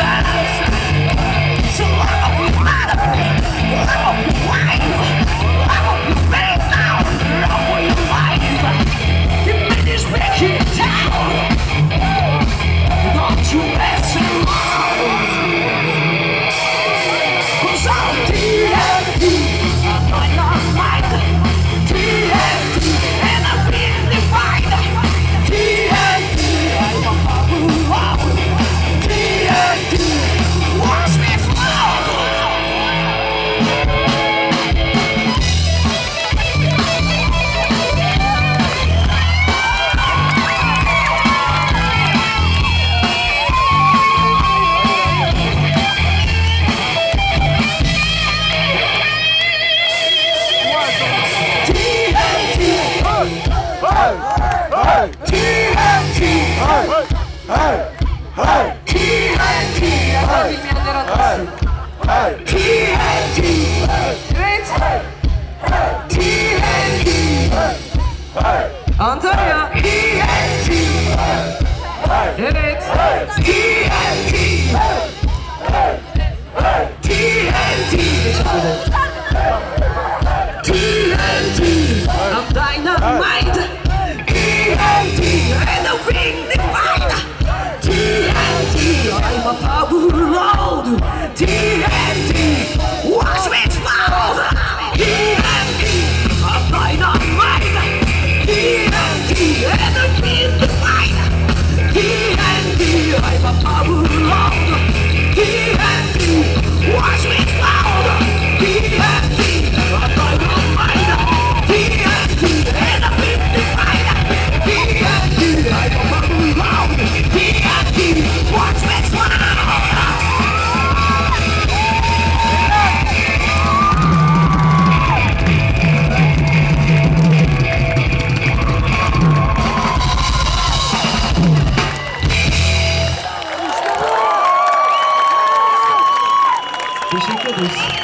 inside. Antalya. Evet. I'm TNT, Virgem produz.